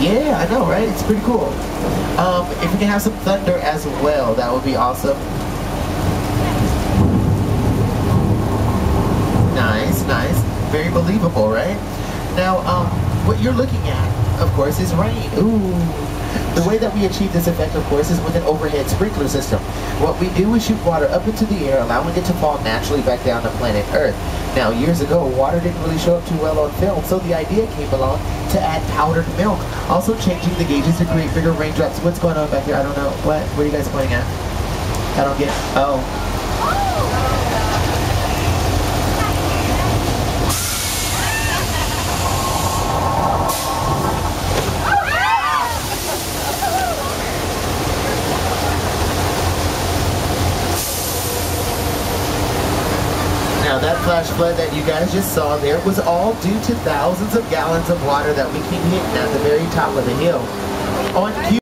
Yeah, I know, right? It's pretty cool. Um, if we can have some thunder as well, that would be awesome. Nice, nice. Very believable, right? Now, um, what you're looking at, of course, is rain. Ooh. The way that we achieve this effect, of course, is with an overhead sprinkler system. What we do is shoot water up into the air, allowing it to fall naturally back down to planet Earth. Now, years ago, water didn't really show up too well on film, so the idea came along to add powdered milk, also changing the gauges to create bigger raindrops. What's going on back here? I don't know. What? What are you guys pointing at? I don't get. Oh. Now that flash flood that you guys just saw there was all due to thousands of gallons of water that we keep hitting at the very top of the hill. On